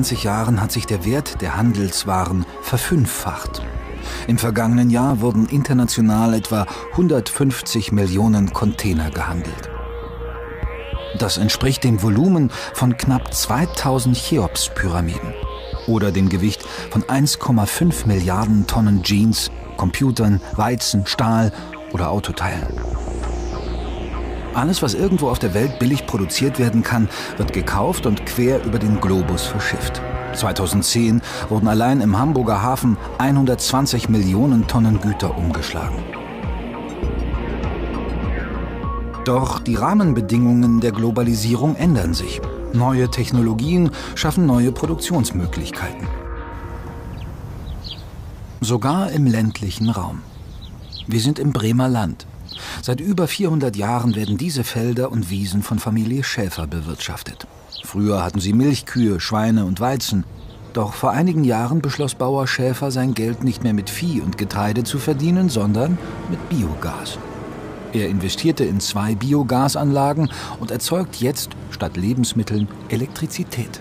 20 Jahren hat sich der Wert der Handelswaren verfünffacht. Im vergangenen Jahr wurden international etwa 150 Millionen Container gehandelt. Das entspricht dem Volumen von knapp 2000 Cheops-Pyramiden oder dem Gewicht von 1,5 Milliarden Tonnen Jeans, Computern, Weizen, Stahl oder Autoteilen. Alles, was irgendwo auf der Welt billig produziert werden kann, wird gekauft und quer über den Globus verschifft. 2010 wurden allein im Hamburger Hafen 120 Millionen Tonnen Güter umgeschlagen. Doch die Rahmenbedingungen der Globalisierung ändern sich. Neue Technologien schaffen neue Produktionsmöglichkeiten. Sogar im ländlichen Raum. Wir sind im Bremer Land. Seit über 400 Jahren werden diese Felder und Wiesen von Familie Schäfer bewirtschaftet. Früher hatten sie Milchkühe, Schweine und Weizen. Doch vor einigen Jahren beschloss Bauer Schäfer, sein Geld nicht mehr mit Vieh und Getreide zu verdienen, sondern mit Biogas. Er investierte in zwei Biogasanlagen und erzeugt jetzt statt Lebensmitteln Elektrizität.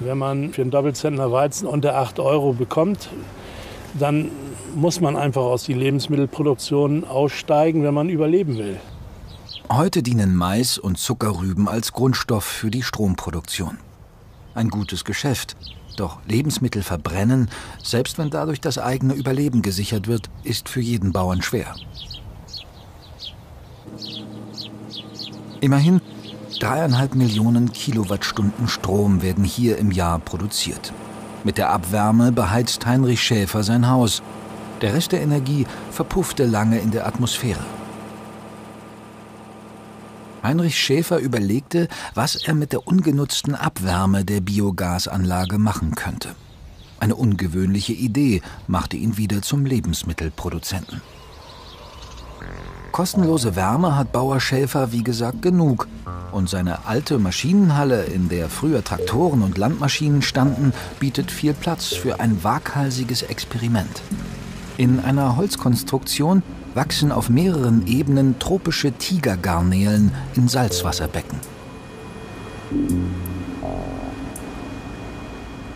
Wenn man für einen Doppelzentner Weizen unter 8 Euro bekommt, dann muss man einfach aus der Lebensmittelproduktion aussteigen, wenn man überleben will. Heute dienen Mais und Zuckerrüben als Grundstoff für die Stromproduktion. Ein gutes Geschäft. Doch Lebensmittel verbrennen, selbst wenn dadurch das eigene Überleben gesichert wird, ist für jeden Bauern schwer. Immerhin dreieinhalb Millionen Kilowattstunden Strom werden hier im Jahr produziert. Mit der Abwärme beheizt Heinrich Schäfer sein Haus. Der Rest der Energie verpuffte lange in der Atmosphäre. Heinrich Schäfer überlegte, was er mit der ungenutzten Abwärme der Biogasanlage machen könnte. Eine ungewöhnliche Idee machte ihn wieder zum Lebensmittelproduzenten. Kostenlose Wärme hat Bauer Schäfer wie gesagt genug. Und seine alte Maschinenhalle, in der früher Traktoren und Landmaschinen standen, bietet viel Platz für ein waghalsiges Experiment. In einer Holzkonstruktion wachsen auf mehreren Ebenen tropische Tigergarnelen in Salzwasserbecken.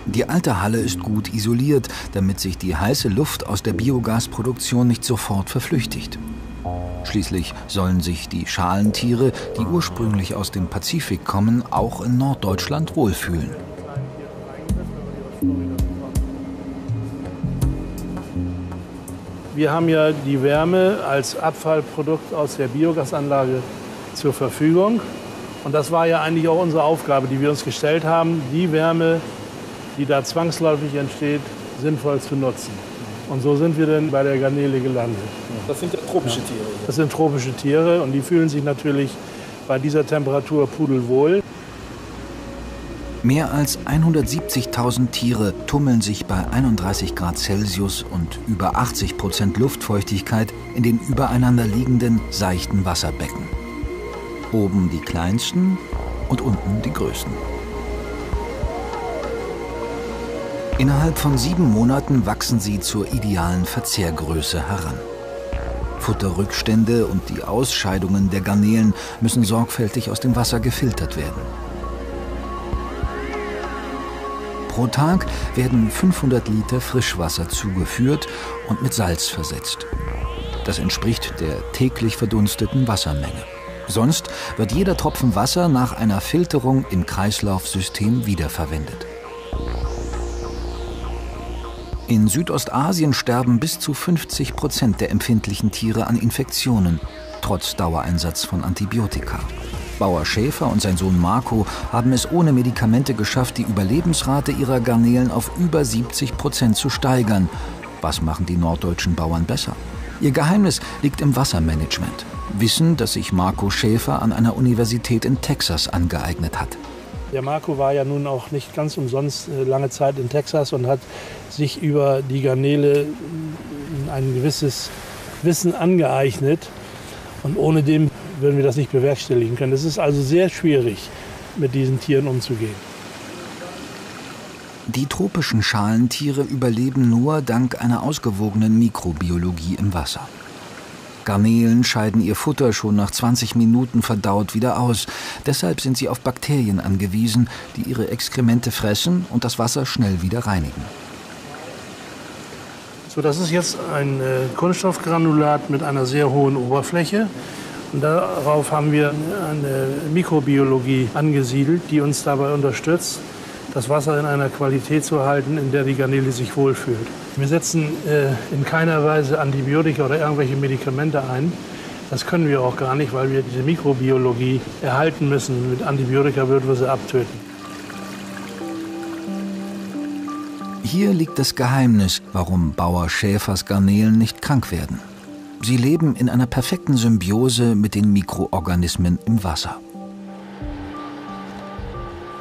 Die alte Halle ist gut isoliert, damit sich die heiße Luft aus der Biogasproduktion nicht sofort verflüchtigt. Schließlich sollen sich die Schalentiere, die ursprünglich aus dem Pazifik kommen, auch in Norddeutschland wohlfühlen. Wir haben ja die Wärme als Abfallprodukt aus der Biogasanlage zur Verfügung. Und das war ja eigentlich auch unsere Aufgabe, die wir uns gestellt haben, die Wärme, die da zwangsläufig entsteht, sinnvoll zu nutzen. Und so sind wir dann bei der Garnele gelandet. Das sind ja tropische Tiere. Das sind tropische Tiere und die fühlen sich natürlich bei dieser Temperatur pudelwohl. Mehr als 170.000 Tiere tummeln sich bei 31 Grad Celsius und über 80 Prozent Luftfeuchtigkeit in den übereinander liegenden seichten Wasserbecken. Oben die kleinsten und unten die größten. Innerhalb von sieben Monaten wachsen sie zur idealen Verzehrgröße heran. Futterrückstände und die Ausscheidungen der Garnelen müssen sorgfältig aus dem Wasser gefiltert werden. Pro Tag werden 500 Liter Frischwasser zugeführt und mit Salz versetzt. Das entspricht der täglich verdunsteten Wassermenge. Sonst wird jeder Tropfen Wasser nach einer Filterung im Kreislaufsystem wiederverwendet. In Südostasien sterben bis zu 50 Prozent der empfindlichen Tiere an Infektionen, trotz Dauereinsatz von Antibiotika. Bauer Schäfer und sein Sohn Marco haben es ohne Medikamente geschafft, die Überlebensrate ihrer Garnelen auf über 70 Prozent zu steigern. Was machen die norddeutschen Bauern besser? Ihr Geheimnis liegt im Wassermanagement. Wissen, das sich Marco Schäfer an einer Universität in Texas angeeignet hat. Der Marco war ja nun auch nicht ganz umsonst äh, lange Zeit in Texas und hat sich über die Garnele ein gewisses Wissen angeeignet. Und ohne dem würden wir das nicht bewerkstelligen können. Es ist also sehr schwierig, mit diesen Tieren umzugehen. Die tropischen Schalentiere überleben nur dank einer ausgewogenen Mikrobiologie im Wasser. Garnelen scheiden ihr Futter schon nach 20 Minuten verdaut wieder aus. Deshalb sind sie auf Bakterien angewiesen, die ihre Exkremente fressen und das Wasser schnell wieder reinigen. So, das ist jetzt ein äh, Kunststoffgranulat mit einer sehr hohen Oberfläche. Und darauf haben wir eine Mikrobiologie angesiedelt, die uns dabei unterstützt, das Wasser in einer Qualität zu halten, in der die Garnele sich wohlfühlt. Wir setzen äh, in keiner Weise Antibiotika oder irgendwelche Medikamente ein. Das können wir auch gar nicht, weil wir diese Mikrobiologie erhalten müssen. Mit Antibiotika würden wir sie abtöten. Hier liegt das Geheimnis, warum Bauer Schäfers Garnelen nicht krank werden. Sie leben in einer perfekten Symbiose mit den Mikroorganismen im Wasser.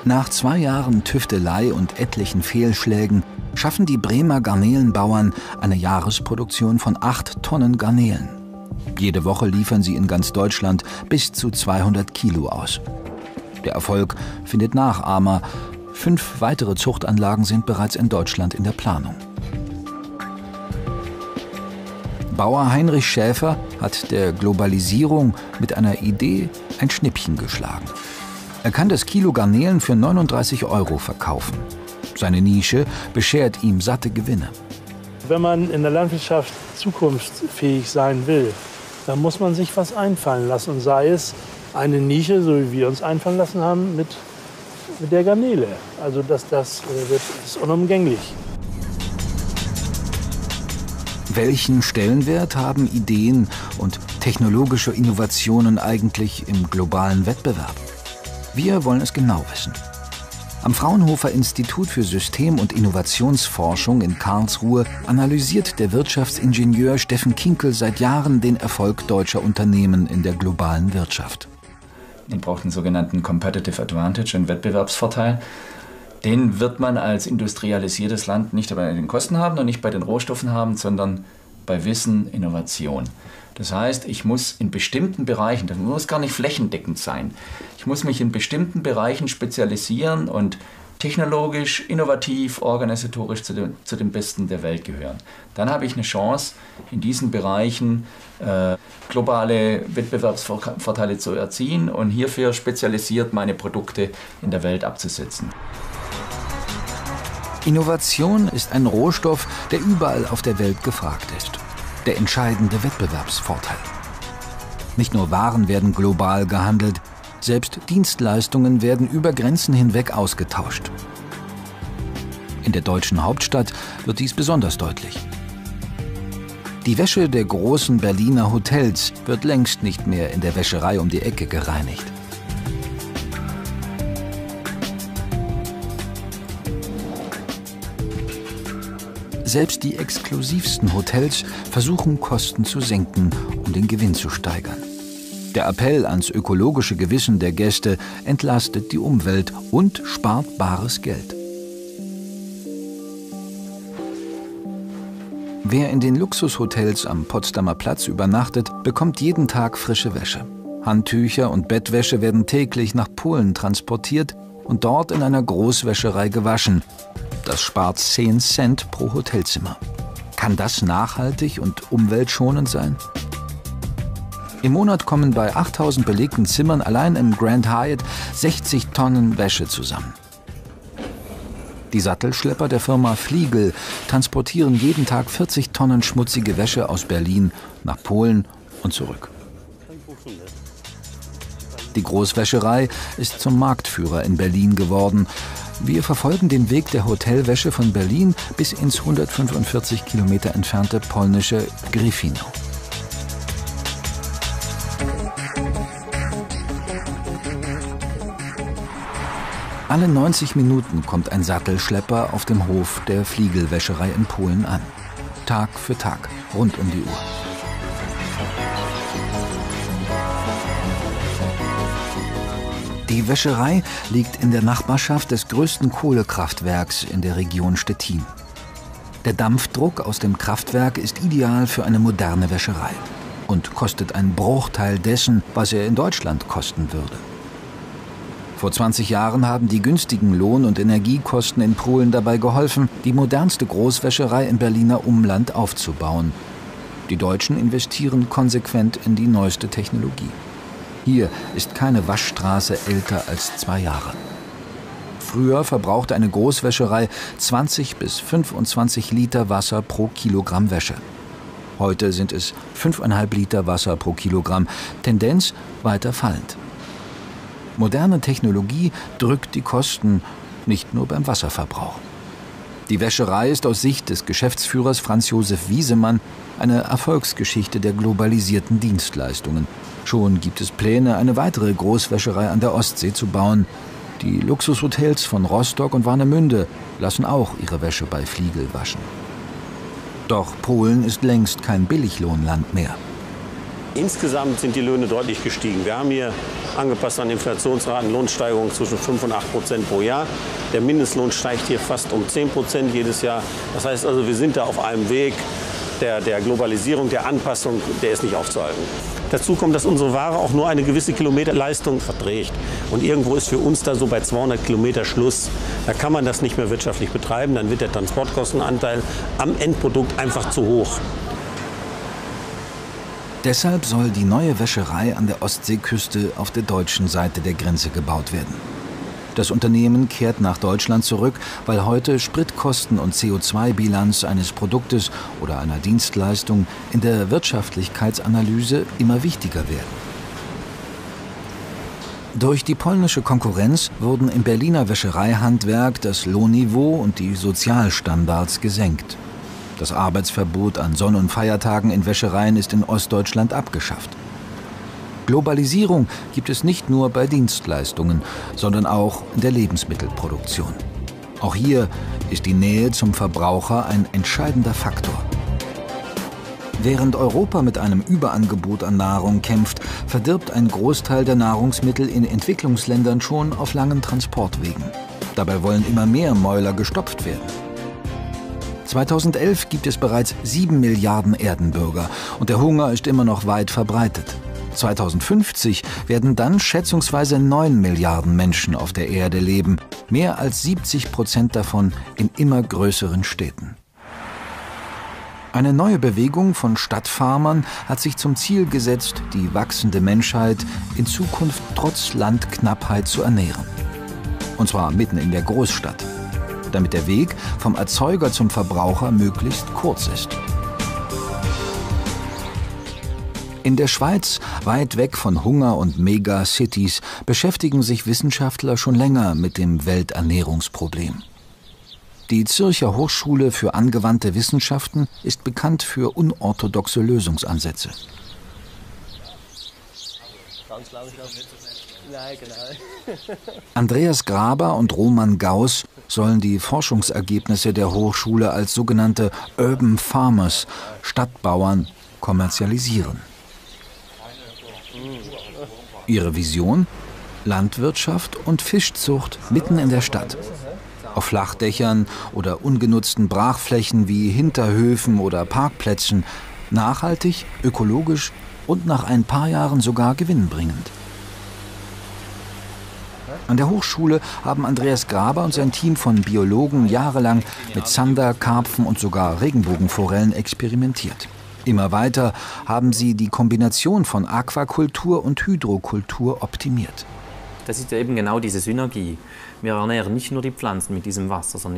Nach zwei Jahren Tüftelei und etlichen Fehlschlägen schaffen die Bremer Garnelenbauern eine Jahresproduktion von acht Tonnen Garnelen. Jede Woche liefern sie in ganz Deutschland bis zu 200 Kilo aus. Der Erfolg findet Nachahmer. Fünf weitere Zuchtanlagen sind bereits in Deutschland in der Planung. Bauer Heinrich Schäfer hat der Globalisierung mit einer Idee ein Schnippchen geschlagen. Er kann das Kilo Garnelen für 39 Euro verkaufen. Seine Nische beschert ihm satte Gewinne. Wenn man in der Landwirtschaft zukunftsfähig sein will, dann muss man sich was einfallen lassen. Und sei es eine Nische, so wie wir uns einfallen lassen haben, mit, mit der Garnele. Also das, das, äh, wird, das ist unumgänglich. Welchen Stellenwert haben Ideen und technologische Innovationen eigentlich im globalen Wettbewerb? Wir wollen es genau wissen. Am Fraunhofer Institut für System- und Innovationsforschung in Karlsruhe analysiert der Wirtschaftsingenieur Steffen Kinkel seit Jahren den Erfolg deutscher Unternehmen in der globalen Wirtschaft. Man braucht einen sogenannten Competitive Advantage, einen Wettbewerbsvorteil. Den wird man als industrialisiertes Land nicht bei den Kosten haben und nicht bei den Rohstoffen haben, sondern bei Wissen, Innovation. Das heißt, ich muss in bestimmten Bereichen, das muss gar nicht flächendeckend sein, ich muss mich in bestimmten Bereichen spezialisieren und technologisch, innovativ, organisatorisch zu, dem, zu den Besten der Welt gehören. Dann habe ich eine Chance, in diesen Bereichen äh, globale Wettbewerbsvorteile zu erzielen und hierfür spezialisiert meine Produkte in der Welt abzusetzen. Innovation ist ein Rohstoff, der überall auf der Welt gefragt ist. Der entscheidende Wettbewerbsvorteil. Nicht nur Waren werden global gehandelt, selbst Dienstleistungen werden über Grenzen hinweg ausgetauscht. In der deutschen Hauptstadt wird dies besonders deutlich. Die Wäsche der großen Berliner Hotels wird längst nicht mehr in der Wäscherei um die Ecke gereinigt. Selbst die exklusivsten Hotels versuchen Kosten zu senken, um den Gewinn zu steigern. Der Appell ans ökologische Gewissen der Gäste entlastet die Umwelt und spart bares Geld. Wer in den Luxushotels am Potsdamer Platz übernachtet, bekommt jeden Tag frische Wäsche. Handtücher und Bettwäsche werden täglich nach Polen transportiert und dort in einer Großwäscherei gewaschen, das spart 10 Cent pro Hotelzimmer. Kann das nachhaltig und umweltschonend sein? Im Monat kommen bei 8000 belegten Zimmern allein im Grand Hyatt 60 Tonnen Wäsche zusammen. Die Sattelschlepper der Firma Fliegel transportieren jeden Tag 40 Tonnen schmutzige Wäsche aus Berlin nach Polen und zurück. Die Großwäscherei ist zum Marktführer in Berlin geworden wir verfolgen den Weg der Hotelwäsche von Berlin bis ins 145 Kilometer entfernte polnische Gryfino. Alle 90 Minuten kommt ein Sattelschlepper auf dem Hof der Fliegelwäscherei in Polen an. Tag für Tag, rund um die Uhr. Die Wäscherei liegt in der Nachbarschaft des größten Kohlekraftwerks in der Region Stettin. Der Dampfdruck aus dem Kraftwerk ist ideal für eine moderne Wäscherei und kostet einen Bruchteil dessen, was er in Deutschland kosten würde. Vor 20 Jahren haben die günstigen Lohn- und Energiekosten in Polen dabei geholfen, die modernste Großwäscherei im Berliner Umland aufzubauen. Die Deutschen investieren konsequent in die neueste Technologie. Hier ist keine Waschstraße älter als zwei Jahre. Früher verbrauchte eine Großwäscherei 20 bis 25 Liter Wasser pro Kilogramm Wäsche. Heute sind es 5,5 Liter Wasser pro Kilogramm, Tendenz weiter fallend. Moderne Technologie drückt die Kosten, nicht nur beim Wasserverbrauch. Die Wäscherei ist aus Sicht des Geschäftsführers Franz Josef Wiesemann eine Erfolgsgeschichte der globalisierten Dienstleistungen. Schon gibt es Pläne, eine weitere Großwäscherei an der Ostsee zu bauen. Die Luxushotels von Rostock und Warnemünde lassen auch ihre Wäsche bei Fliegel waschen. Doch Polen ist längst kein Billiglohnland mehr. Insgesamt sind die Löhne deutlich gestiegen. Wir haben hier angepasst an Inflationsraten Lohnsteigerungen zwischen 5 und 8 Prozent pro Jahr. Der Mindestlohn steigt hier fast um 10 Prozent jedes Jahr. Das heißt also, wir sind da auf einem Weg der, der Globalisierung, der Anpassung, der ist nicht aufzuhalten. Dazu kommt, dass unsere Ware auch nur eine gewisse Kilometerleistung verträgt. Und irgendwo ist für uns da so bei 200 Kilometer Schluss. Da kann man das nicht mehr wirtschaftlich betreiben. Dann wird der Transportkostenanteil am Endprodukt einfach zu hoch. Deshalb soll die neue Wäscherei an der Ostseeküste auf der deutschen Seite der Grenze gebaut werden. Das Unternehmen kehrt nach Deutschland zurück, weil heute Spritkosten und CO2-Bilanz eines Produktes oder einer Dienstleistung in der Wirtschaftlichkeitsanalyse immer wichtiger werden. Durch die polnische Konkurrenz wurden im Berliner Wäschereihandwerk das Lohnniveau und die Sozialstandards gesenkt. Das Arbeitsverbot an Sonn- und Feiertagen in Wäschereien ist in Ostdeutschland abgeschafft. Globalisierung gibt es nicht nur bei Dienstleistungen, sondern auch in der Lebensmittelproduktion. Auch hier ist die Nähe zum Verbraucher ein entscheidender Faktor. Während Europa mit einem Überangebot an Nahrung kämpft, verdirbt ein Großteil der Nahrungsmittel in Entwicklungsländern schon auf langen Transportwegen. Dabei wollen immer mehr Mäuler gestopft werden. 2011 gibt es bereits 7 Milliarden Erdenbürger und der Hunger ist immer noch weit verbreitet. 2050 werden dann schätzungsweise 9 Milliarden Menschen auf der Erde leben, mehr als 70 Prozent davon in immer größeren Städten. Eine neue Bewegung von Stadtfarmern hat sich zum Ziel gesetzt, die wachsende Menschheit in Zukunft trotz Landknappheit zu ernähren. Und zwar mitten in der Großstadt damit der Weg vom Erzeuger zum Verbraucher möglichst kurz ist. In der Schweiz, weit weg von Hunger und Megacities, beschäftigen sich Wissenschaftler schon länger mit dem Welternährungsproblem. Die Zürcher Hochschule für angewandte Wissenschaften ist bekannt für unorthodoxe Lösungsansätze. Andreas Graber und Roman Gauss sollen die Forschungsergebnisse der Hochschule als sogenannte Urban Farmers, Stadtbauern, kommerzialisieren. Ihre Vision? Landwirtschaft und Fischzucht mitten in der Stadt. Auf Flachdächern oder ungenutzten Brachflächen wie Hinterhöfen oder Parkplätzen, nachhaltig, ökologisch und nach ein paar Jahren sogar gewinnbringend. An der Hochschule haben Andreas Graber und sein Team von Biologen jahrelang mit Zander, Karpfen und sogar Regenbogenforellen experimentiert. Immer weiter haben sie die Kombination von Aquakultur und Hydrokultur optimiert. Das ist eben genau diese Synergie. Wir ernähren nicht nur die Pflanzen mit diesem Wasser, sondern